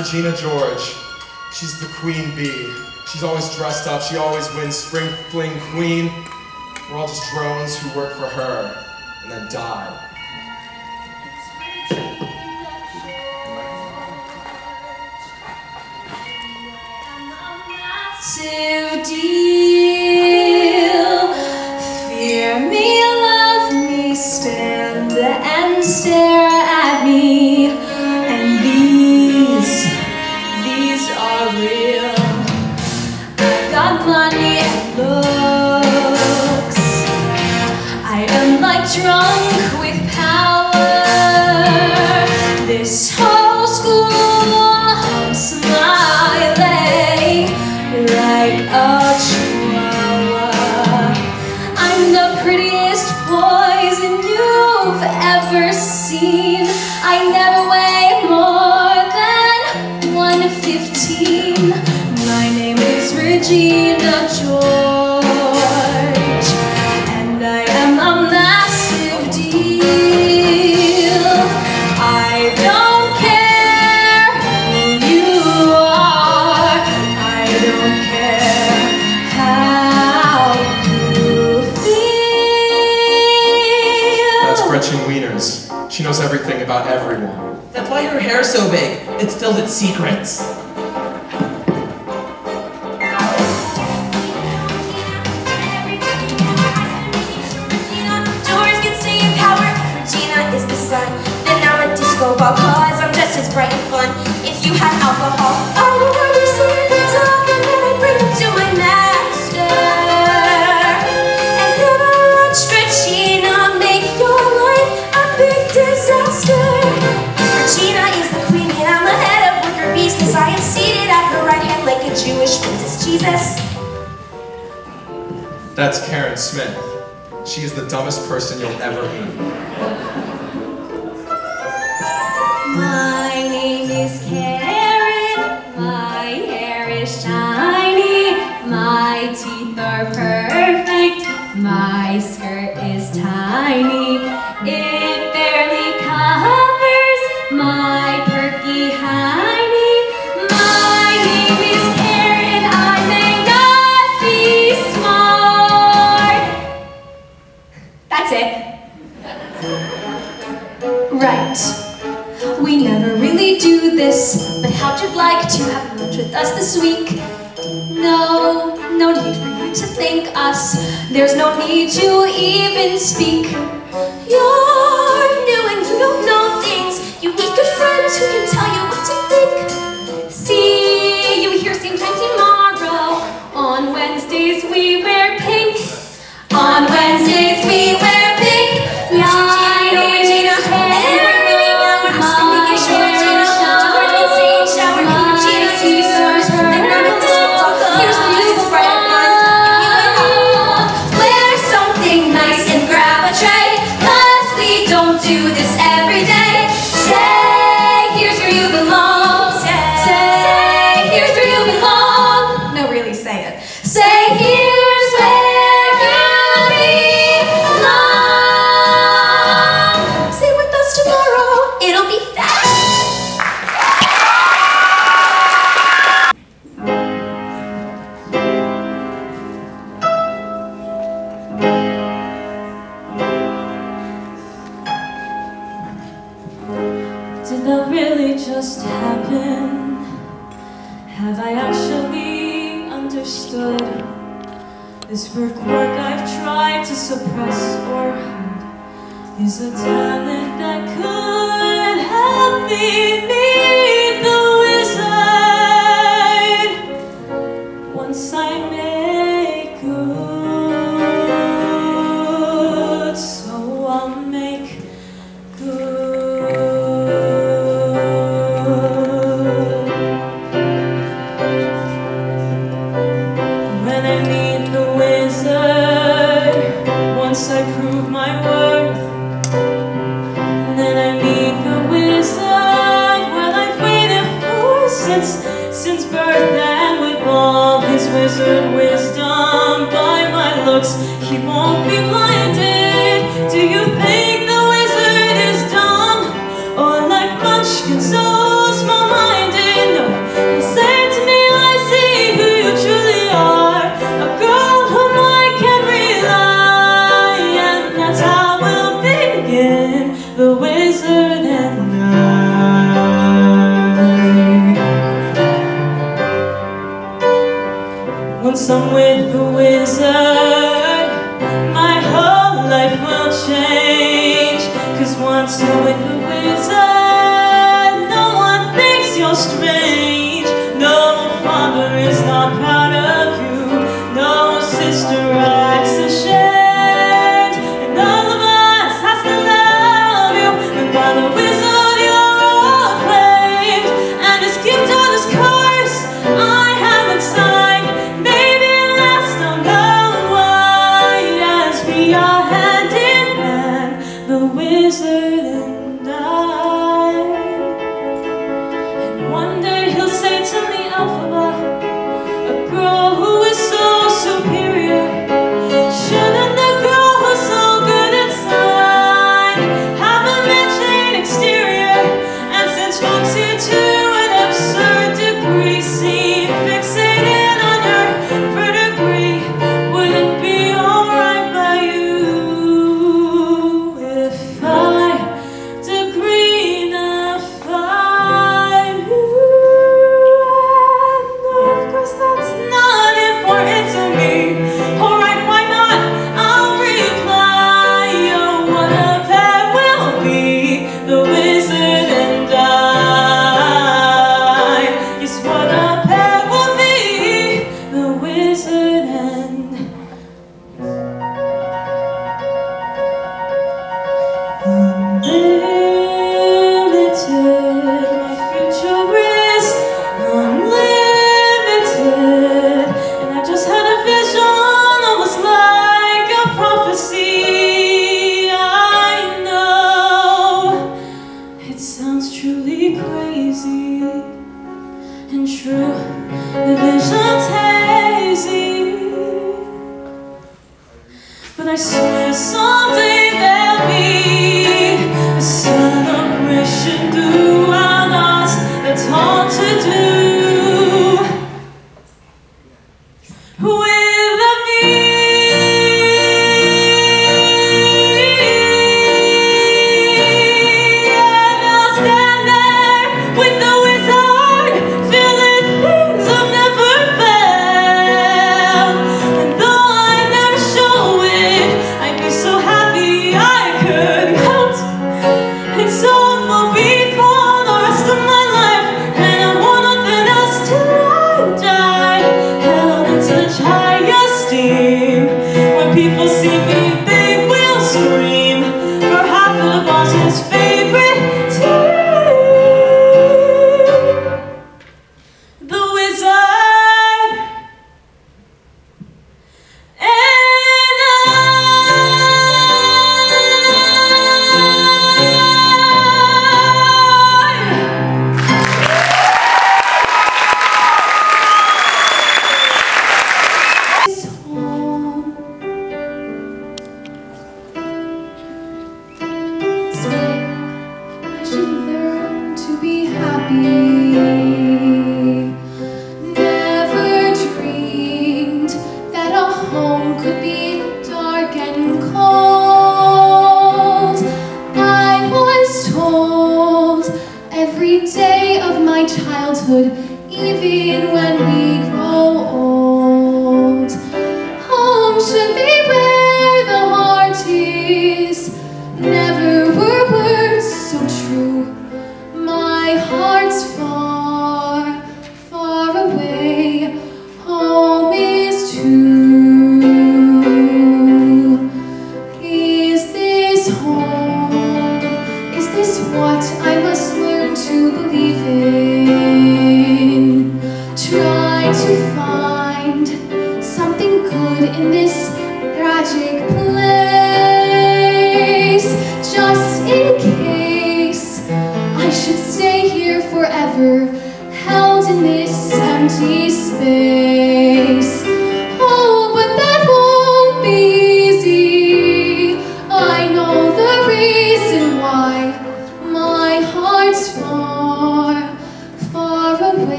Regina George. She's the queen bee. She's always dressed up. She always wins spring fling queen. We're all just drones who work for her and then die. To deal, fear me, love me, stand and stare at me. dye her hair so big? It's filled with secrets. Doors get stained, power. Regina is the sun. Then I'm a disco ball cause I'm just as bright and fun If you had alcohol That's Karen Smith. She is the dumbest person you'll ever meet.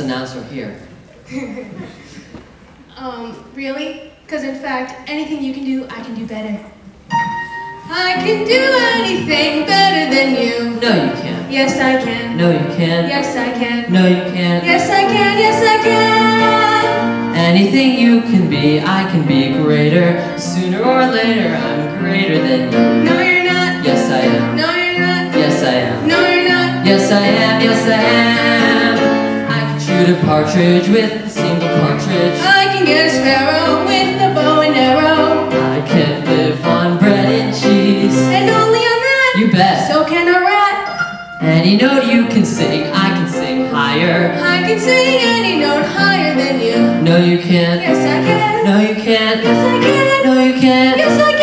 Announcer here. um, really? Because in fact, anything you can do, I can do better. I can do anything better than you. No, you can't. Yes, I can. No, you can't. Yes, I can. No, you can't. Yes, I can. Yes, I can. Anything you can be, I can be greater. Sooner or later, I'm greater than you. No, you're not. Yes, I am. No, you're not. Yes, I am. No, you're not. Yes, I am. Yes, I am a partridge with a single cartridge. I can get a sparrow with a bow and arrow. I can live on bread and cheese. And only on that. You bet. So can a rat. Any note you can sing, I can sing higher. I can sing any note higher than you. No, you can't. Yes, I can. No, you can't. Yes, I can. No, you can't. Yes, I can.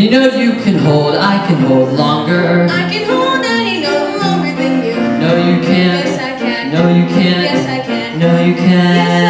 And you know you can hold, I can hold longer. I can hold any no longer than you. No, you can't. Yes, I can. No, you can't. Yes, I can. No, you can't. Yes,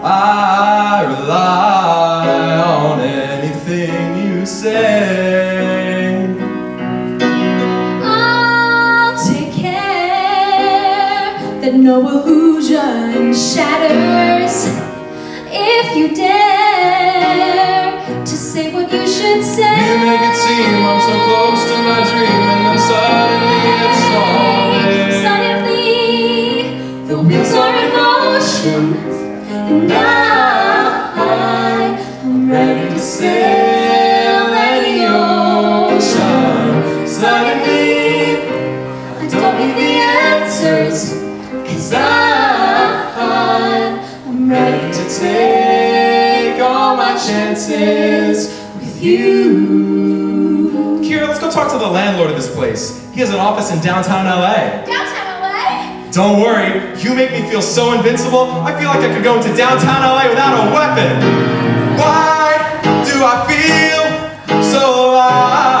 I rely on anything you say. I'll take care that no illusion shatters. If you dare to say what you should say. You make it seem I'm so close to my dream and I'm sorry sail ocean I don't need the answers Cause I'm ready to take all my chances with you Kira, let's go talk to the landlord of this place. He has an office in downtown LA. Downtown LA? Don't worry, you make me feel so invincible, I feel like I could go into downtown LA without a weapon. Why? do I feel so alive?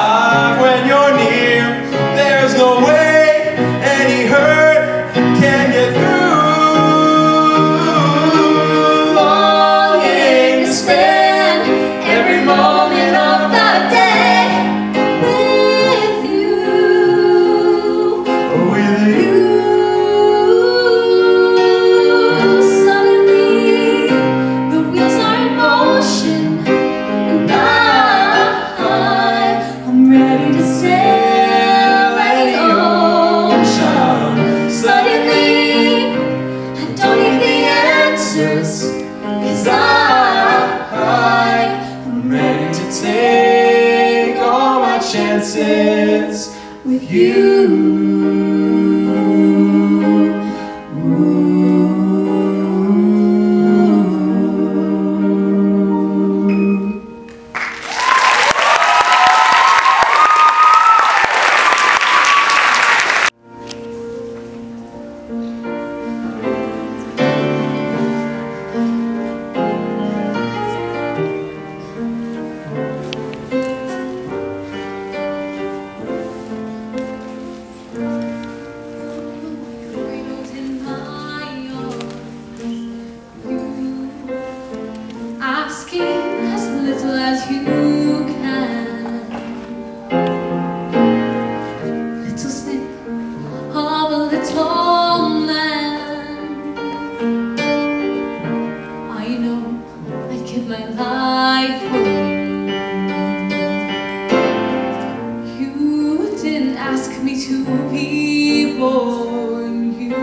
to be born you.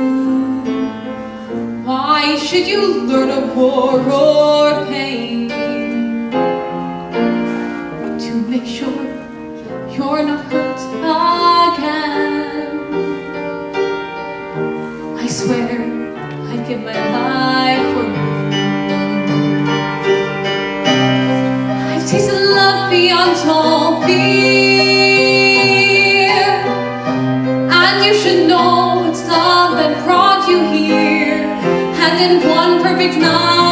Why should you learn a war or pain? Perfect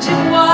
since the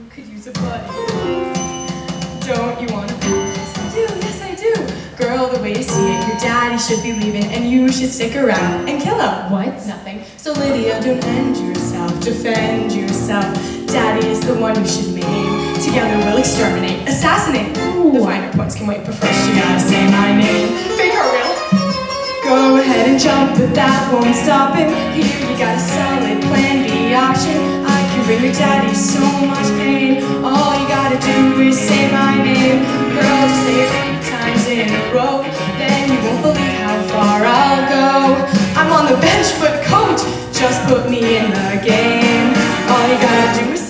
You could use a buddy. Don't you wanna be? Yes, I do. Yes, I do. Girl, the way you see it, your daddy should be leaving, and you should stick around and kill him. What? Nothing. So Lydia, don't end yourself. Defend yourself. Daddy is the one who should maim. Together we'll exterminate, assassinate. The finer points can wait, but first you gotta say my name. Fake or real? Go ahead and jump, but that won't stop him. Here you got a solid plan B option. Your daddy so much pain. All you gotta do is say my name. Girl, just say it three times in a row. Then you won't believe how far I'll go. I'm on the bench, but coach, just put me in the game. All you gotta do is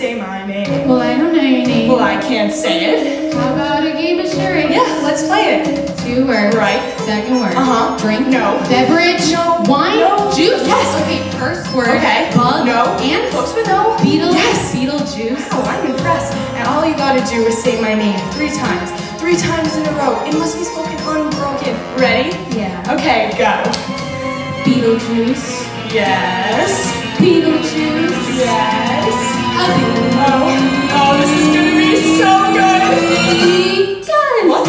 don't know your name. Well, I can't say it. How about a game of charades? Yeah, let's play it. Two words. Right. Second word. Uh-huh. Drink. No. Beverage. No. Wine. No. Juice. Yes. Okay. First word. Okay. Bug. No. Ant. Close but no. Beetle. Yes. Beetlejuice. Wow, I'm impressed. And all you gotta do is say my name three times. Three times in a row. It must be spoken unbroken. Ready? Yeah. Okay, go. Beetlejuice. Yes. Beetlejuice. Yes. A beetle. Oh, oh, this is gonna so good.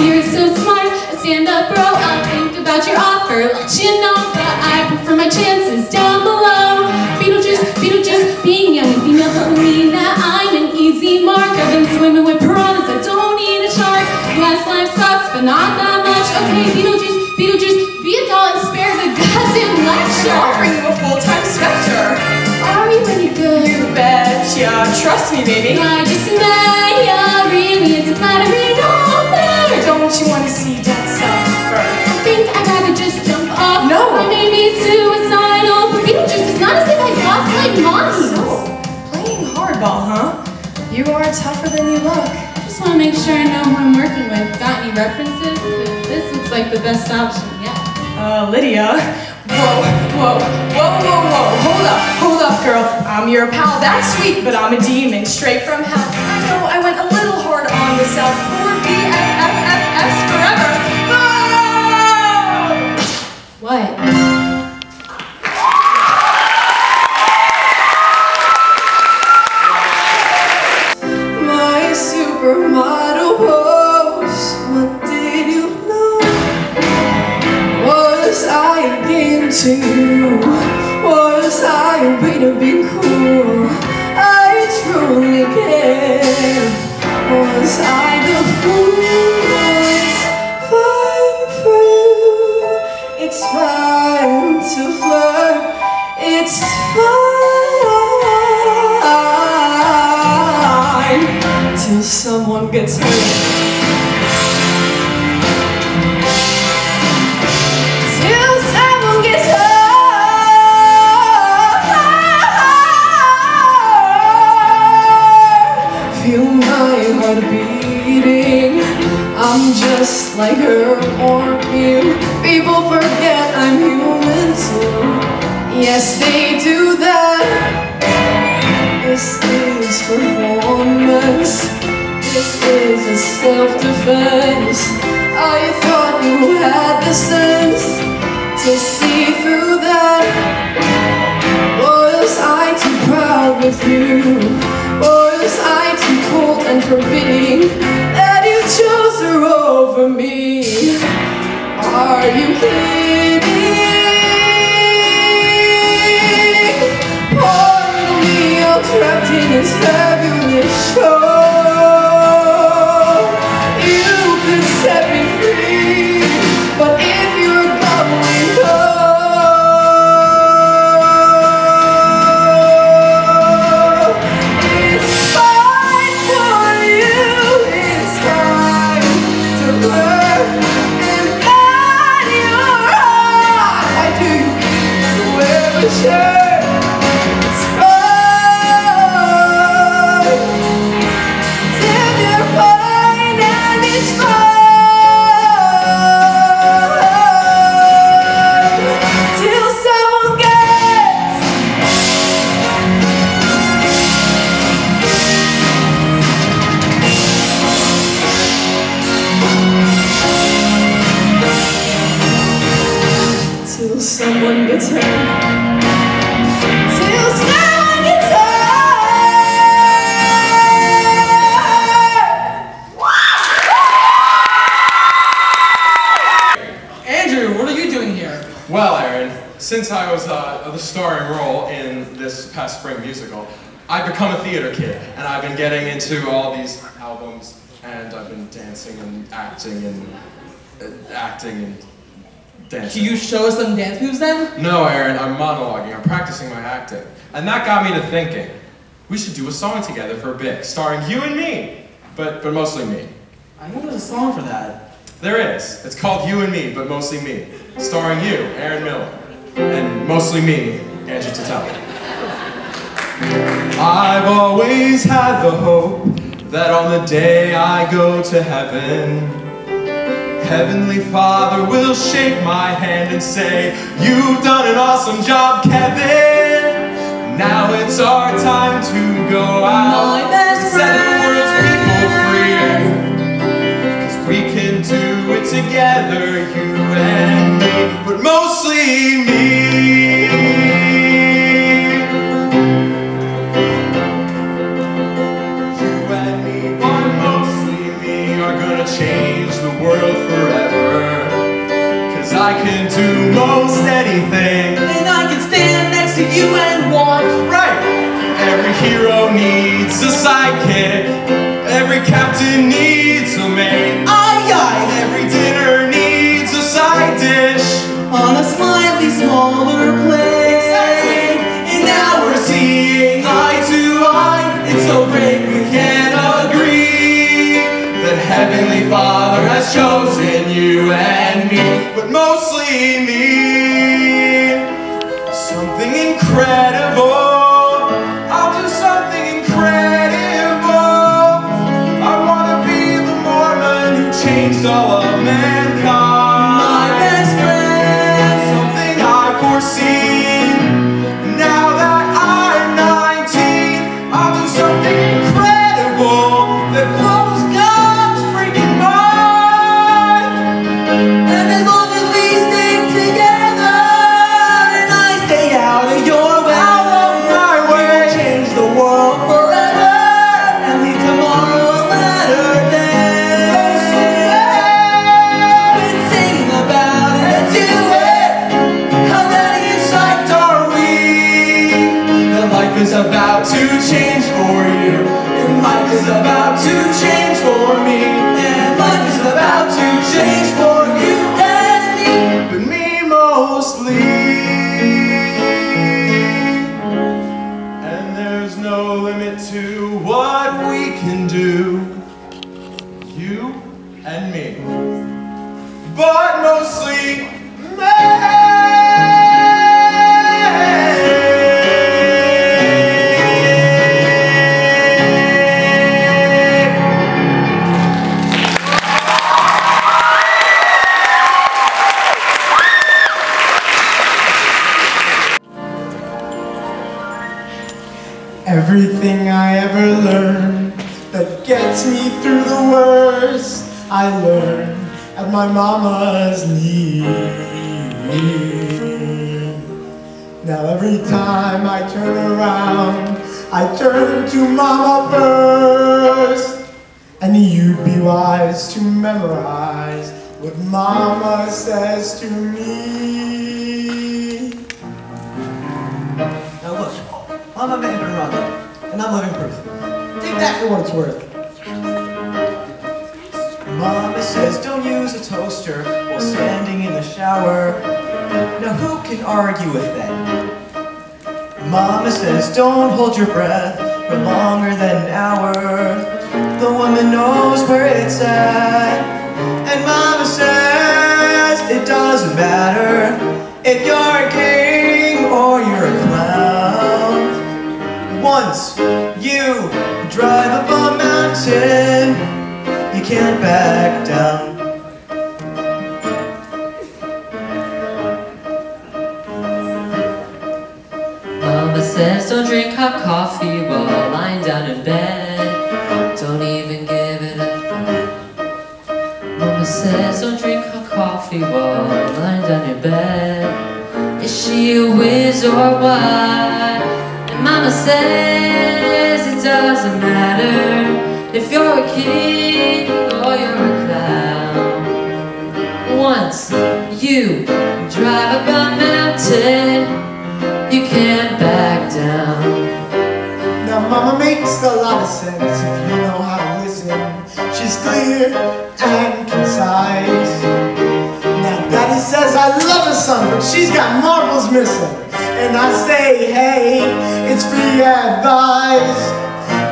You're so smart. A stand-up bro. I'll think about your offer. Let you know that I prefer my chances down below. Beetlejuice, Beetlejuice. Being young and female doesn't mean that I'm an easy mark. I've been swimming with piranhas. I don't need a shark. Last life sucks, but not that much. Okay, Beetlejuice, Beetlejuice. Be a doll and spare the goddamn lecture. Offering you a full-time specter. Are you any good? You betcha. Trust me, baby. I just met ya, really into flattering all there. Don't you wanna see death suffer? I think I'd rather just jump off. No. Or maybe suicidal. For Beetlejuice, it's not as if I lost like money. So, playing hardball, huh? You are tougher than you look. Just want to make sure I know who I'm working with. Got any references? This looks like the best option yet. Uh, Lydia. Whoa, whoa, whoa, whoa, whoa. Hold up, hold up, girl. I'm your pal. That's sweet, but I'm a demon straight from hell. I know I went a little hard on myself. Poor BFFFS forever. Ah! What? Someone gets hurt. Feel my heart beating. I'm just like her or you. People forget I'm human too. Yes, they is a self-defense I thought you had the sense to see through that was I too proud with you? Or was I too cold and forbidding That you chose her over me? Are you kidding? Part of me, all trapped in this fabulous show past spring musical, I've become a theater kid, and I've been getting into all these albums, and I've been dancing and acting and uh, acting and dancing. Can you show us some dance moves then? No, Aaron, I'm monologuing. I'm practicing my acting. And that got me to thinking, we should do a song together for a bit, starring you and me, but, but mostly me. I know there's a song for that. There is. It's called You and Me, but mostly me. Starring you, Aaron Miller. And mostly me, Andrew Tattelli. I've always had the hope that on the day I go to heaven, Heavenly Father will shake my hand and say, You've done an awesome job, Kevin. Now it's our time to go out and set the world's people free. Cause we can do it together, you and me, but mostly me. A sidekick. Every captain needs a mate. Aye, aye. Every dinner needs a side dish. On a slightly smaller plate. And now we're seeing eye to eye. It's so great we can't agree that Heavenly Father has chosen you and me, but mostly me. Something incredible. I learned at my mama's knee. Now every time I turn around, I turn to mama first. And you'd be wise to memorize what mama says to me. Now look, I'm a Rhonda, and I'm living proof. Take that for what it's worth. Mama says don't use a toaster while standing in the shower. Now who can argue with that? Mama says don't hold your breath for longer than an hour. The woman knows where it's at. And Mama says it doesn't matter if you're a king or you're a clown. Once you drive up a mountain, can't back down. Mama says don't drink hot coffee while lying down in bed. Don't even give it thought. Mama says don't drink hot coffee while lying down in bed. Is she a whiz or what? And mama says it doesn't matter you drive up a mountain, you can't back down. Now mama makes a lot of sense if you know how to listen. She's clear and concise. Now daddy says I love her son, but she's got marbles missing. And I say, hey, it's free advice.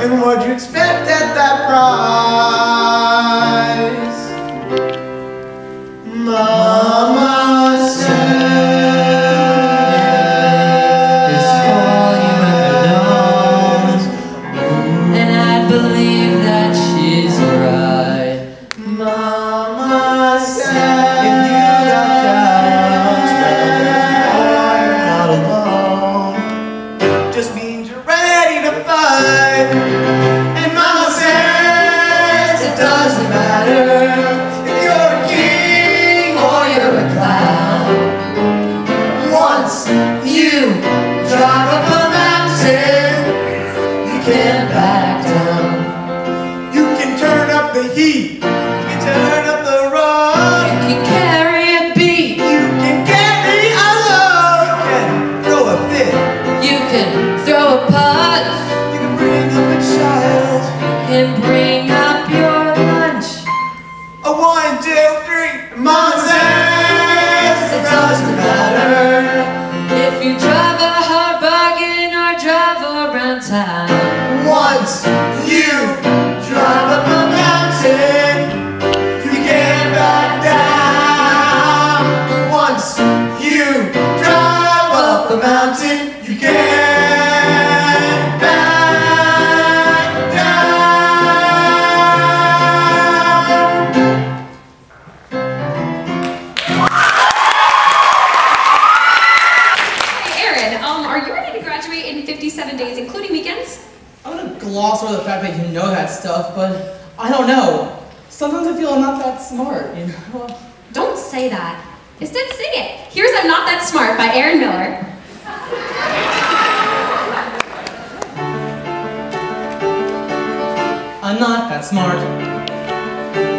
And what'd you expect at that price? Mama said Throw throw apart. Smart, you know? Don't say that. Instead, sing it. Here's I'm Not That Smart by Aaron Miller. I'm not that smart.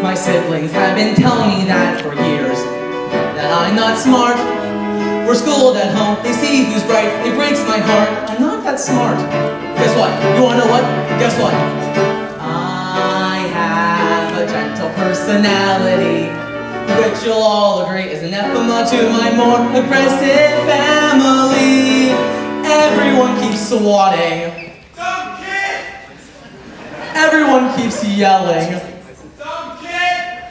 My siblings have been telling me that for years. That I'm not smart. We're schooled at home, they see who's bright, it breaks my heart. I'm not that smart. Guess what? You wanna know what? Guess what? Personality, which you'll all agree is anathema to my more aggressive family. Everyone keeps swatting. Dumb kid! Everyone keeps yelling. Dumb kid!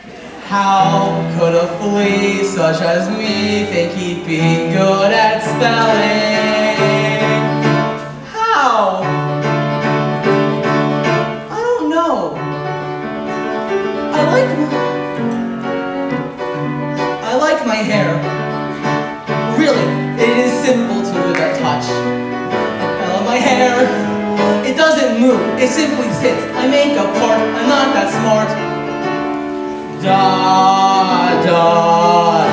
How could a flea such as me think he'd be good at spelling? How? It simply sits. I make a part, I'm not that smart. Da da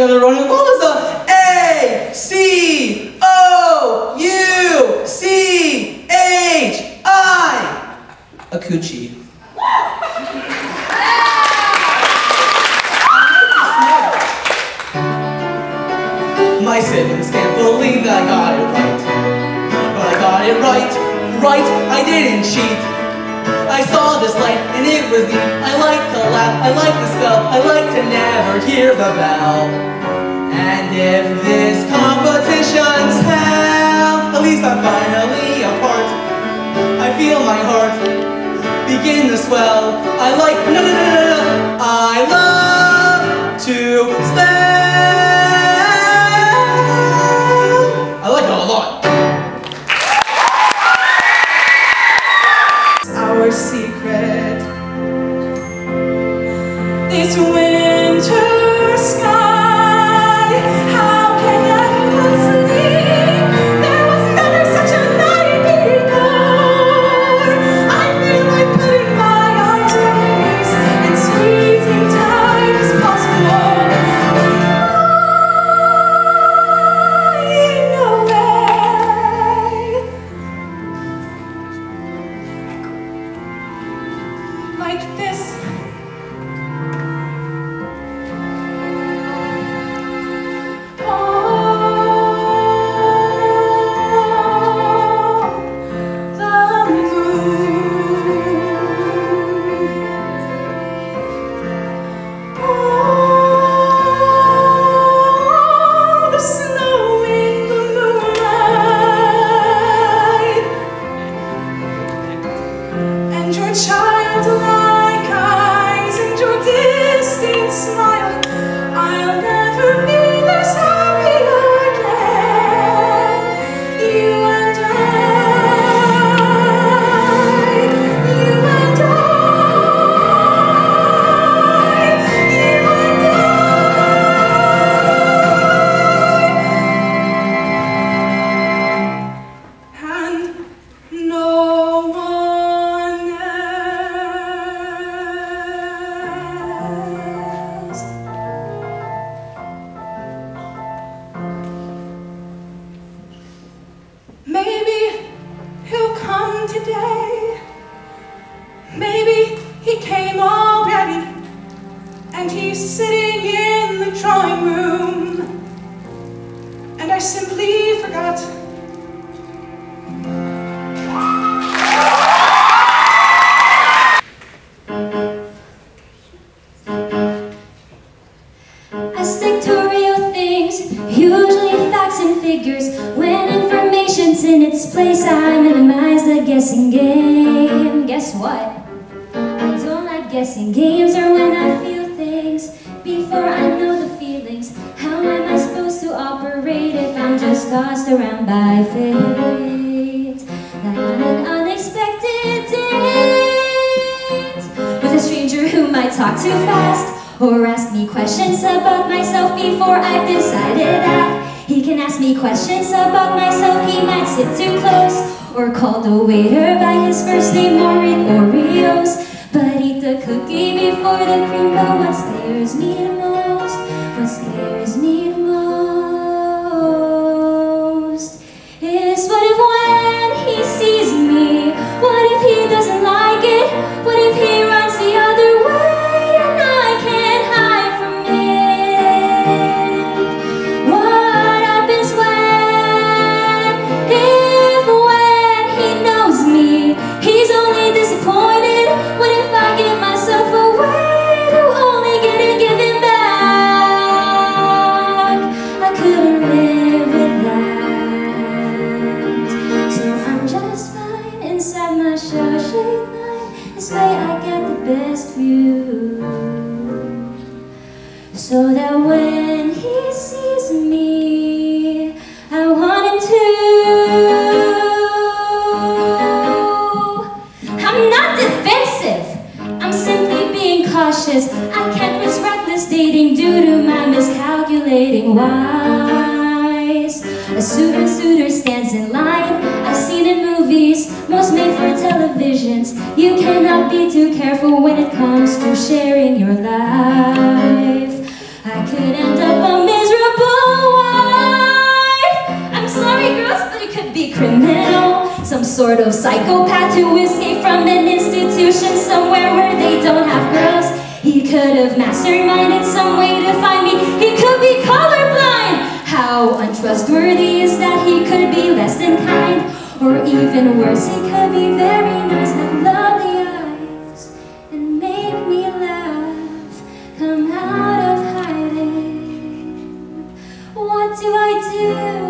other running. What was the A C O U C H I? Acouchi. My siblings can't believe that I got it right. But I got it right, right, I didn't cheat. I saw this light and it was neat. I like to laugh, I like to spell, I like to never hear the bell. And if this competition's hell, at least I'm finally a part. I feel my heart begin to swell. I like, no, no, no, no, no. I love to spell. Place, I minimize the guessing game. Guess what? I don't like guessing games or when I feel things before I know the feelings. How am I supposed to operate if I'm just tossed around by fate? Like on an unexpected date with a stranger who might talk too fast or ask me questions about myself before I've decided that he can ask me questions about myself. He might sit too close or call the waiter by his first name or eat Oreos. But eat the cookie before the cream. But what scares me the most? What scares me You cannot be too careful when it comes to sharing your life. I could end up a miserable wife. I'm sorry, girls, but it could be criminal. Some sort of psychopath who escaped from an institution somewhere where they don't have girls. He could have masterminded some way to find me. He could be colorblind. How untrustworthy is that he could be less than kind? Or even worse, he could be very nice, have lovely eyes, and make me laugh. Come out of hiding. What do I do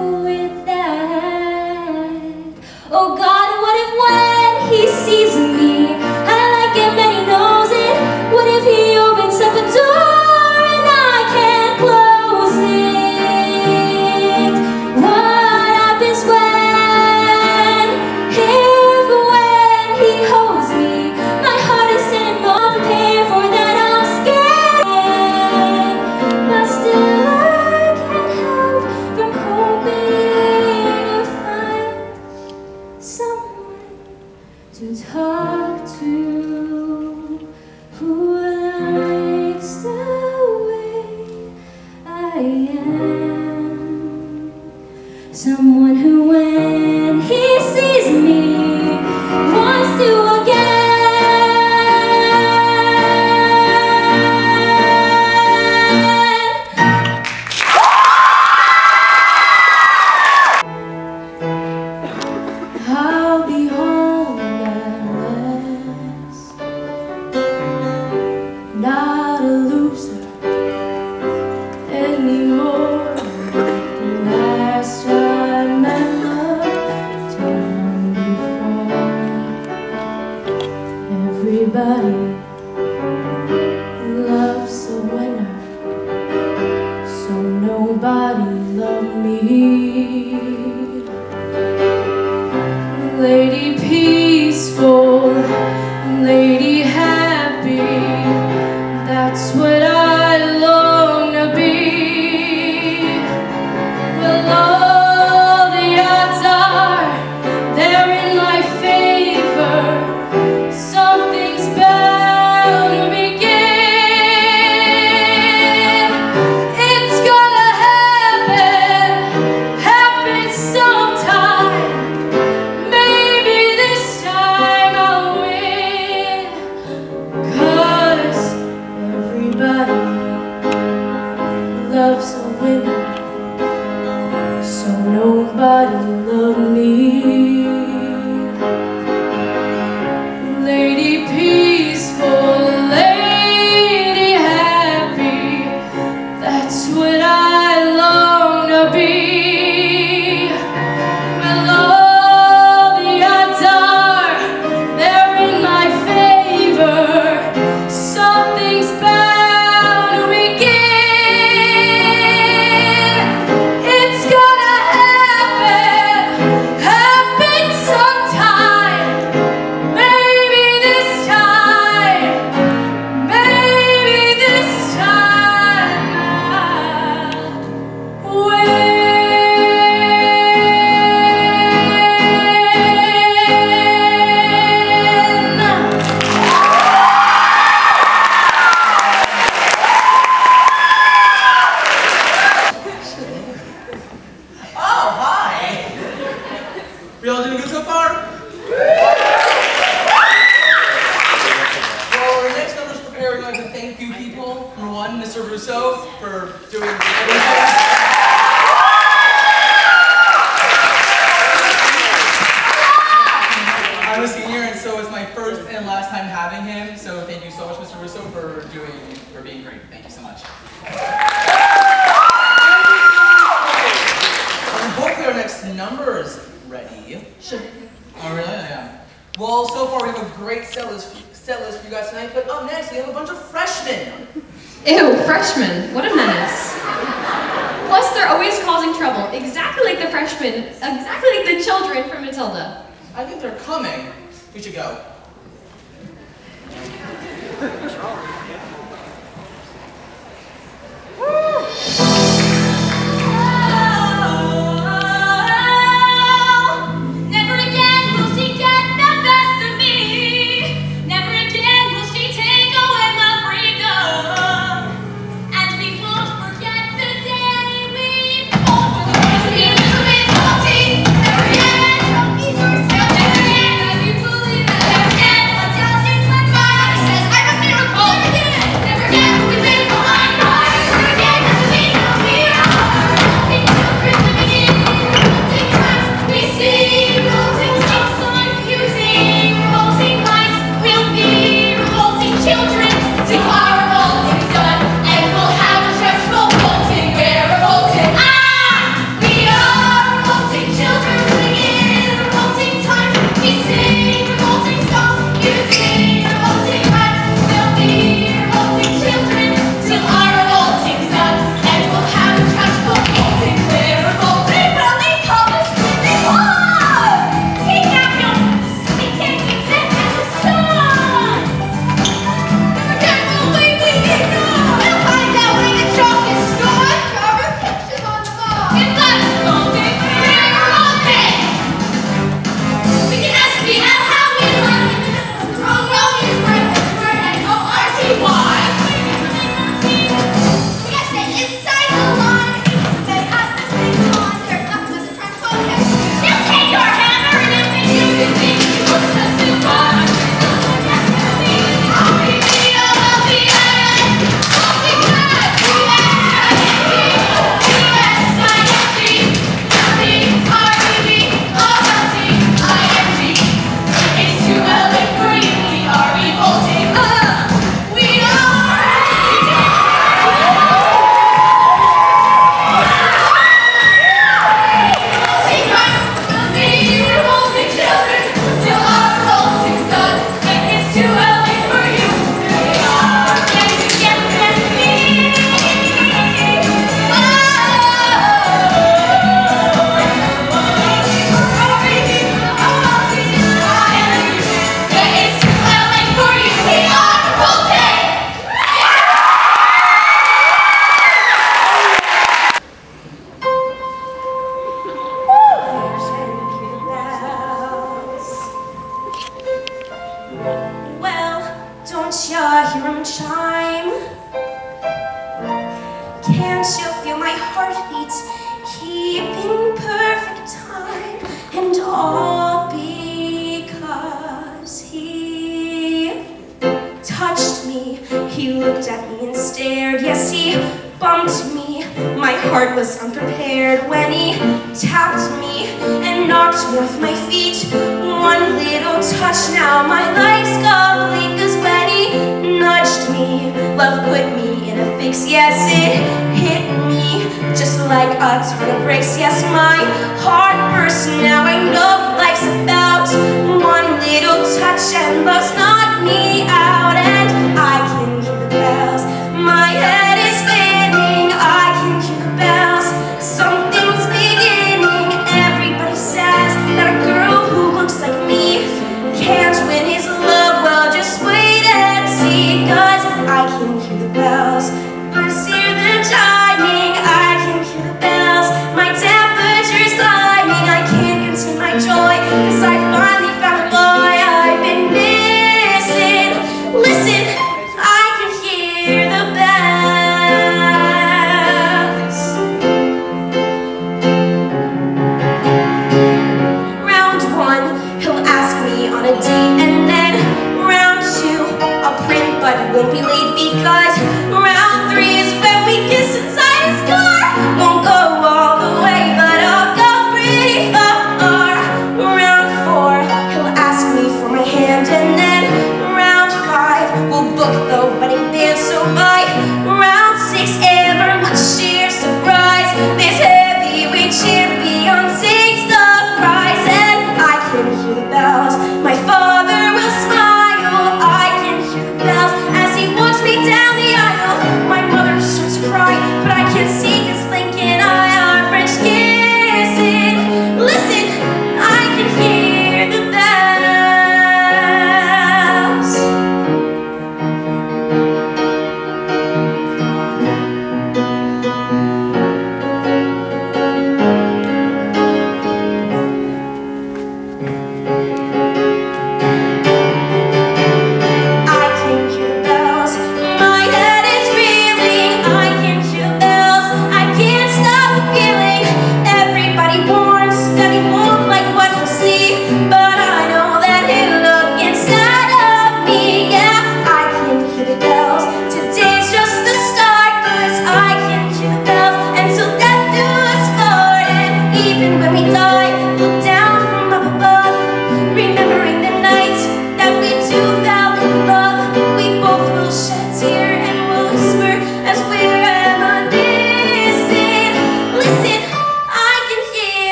Good so far? well, our next number is prepared. We're going to thank you people. Number one, Mr. Russo, for doing like, but oh, next we have a bunch of freshmen. Ew, freshmen. What a menace. Plus, they're always causing trouble, exactly like the freshmen, exactly like the children from Matilda. I think they're coming. We should go.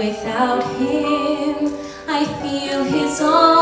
Without him, I feel his arms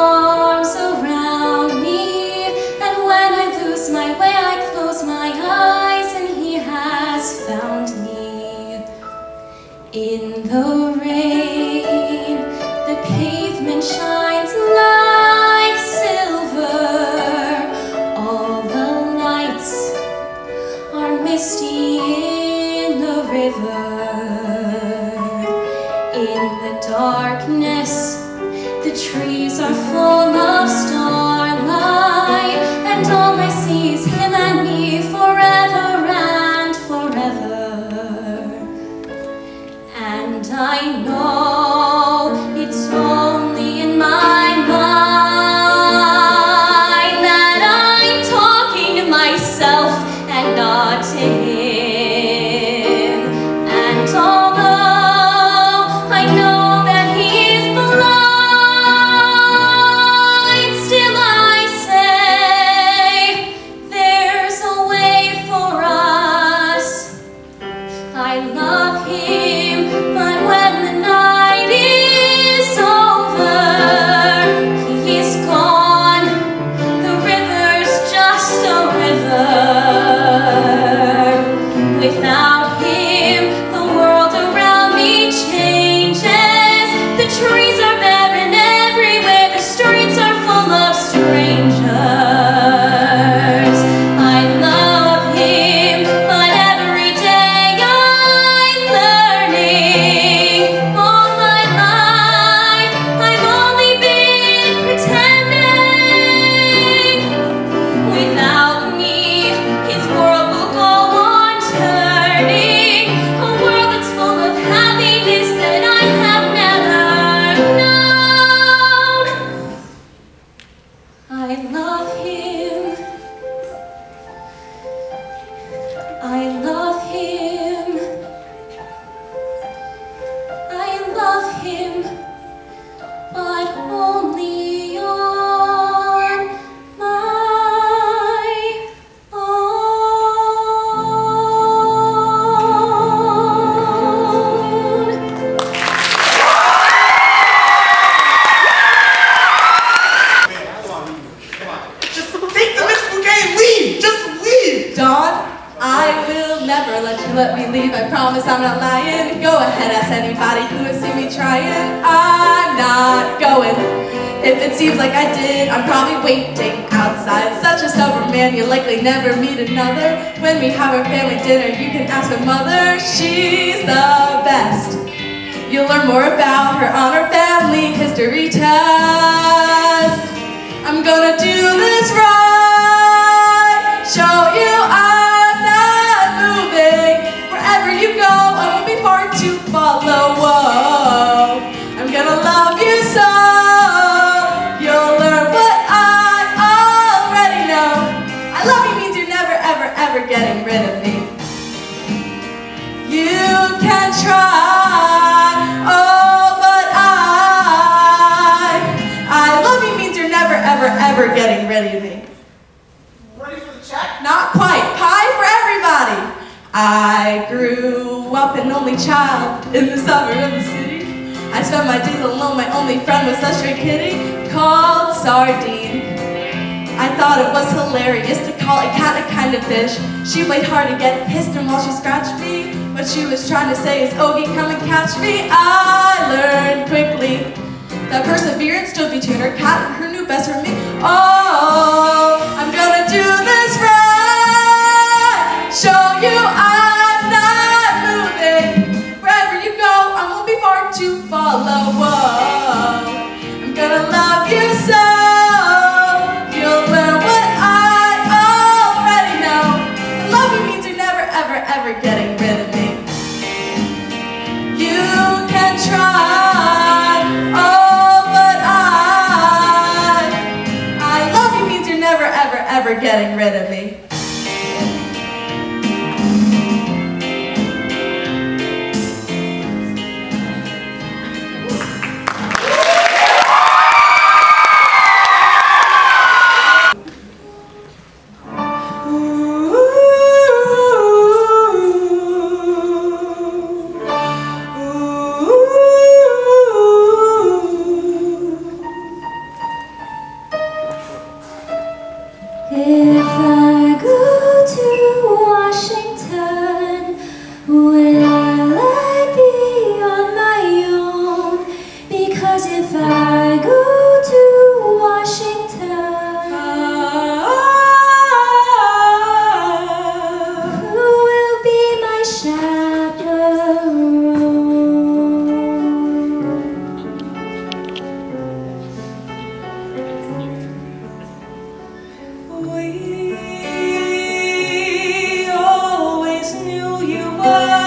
If it seems like I did, I'm probably waiting outside. Such a stubborn man, you'll likely never meet another. When we have our family dinner, you can ask my mother. She's the best. You'll learn more about her on our family history test. I'm gonna do this right. Show you I'm ever, ever getting rid of me. Ready for the check? Not quite. Pie for everybody. I grew up an only child in the suburb of the city. I spent my days alone. My only friend was a stray kitty called Sardine. I thought it was hilarious to call a cat a kind of fish. She played hard to get pissed and while she scratched me, what she was trying to say is, oh, Ogie, come and catch me. I learned quickly that perseverance stood between her cat and her new best friend me. Oh, I'm gonna do this right. Show you I'm getting rid of me. Were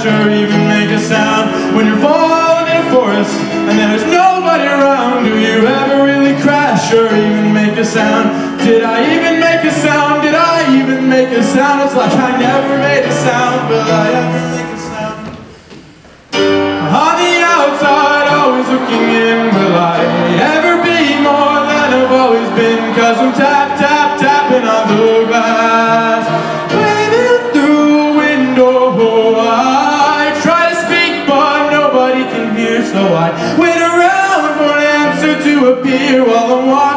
Or even make a sound when you're falling in a forest and there's nobody around? Do you ever really crash or even make a sound? Did I even make a sound? Did I even make a sound? It's like I never made a sound, but I ever make a sound. On the outside, always looking in, will I ever be more than I've always been? Cause I'm tapped you are the one.